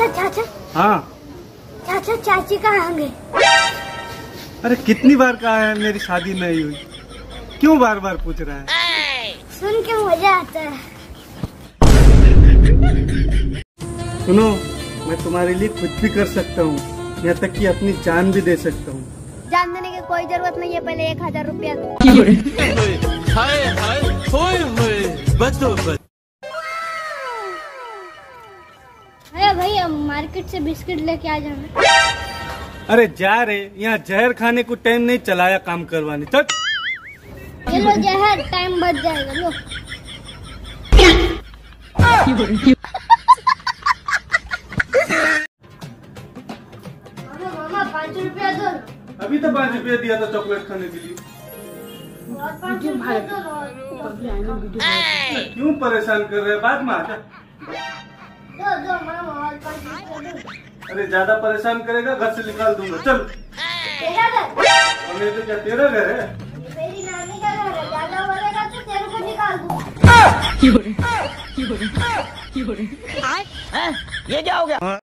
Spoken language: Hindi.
चाचा चाचा। हाँ। चाचा चाची कहाँ गए अरे कितनी बार कहा है मेरी शादी नहीं हुई क्यों बार बार पूछ रहा है? सुन के मज़ा आता है। सुनो मैं तुम्हारे लिए कुछ भी कर सकता हूँ यहाँ तक कि अपनी जान भी दे सकता हूँ। जान देने की कोई ज़रूरत नहीं है पहले एक हज़ार रुपया मार्केट से बिस्किट लेके आ जाना अरे जा रे यहाँ जहर खाने को टाइम नहीं चलाया काम करवाने तक ये लो जहर टाइम बच जाएगा लो। मामा मामा पाँच रुपया दो। अभी तो पाँच रुपया दिया था चॉकलेट खाने के लिए। क्यों परेशान कर रहे हैं? बाद में आजा अरे ज़्यादा परेशान करेगा घर से निकाल दूँगा। चल। तेरा घर? और तो क्या तेरा घर है? मेरी नानी का घर है। ज़्यादा बोलेगा तो तेरे को निकाल दूँगा ये क्या हो गया?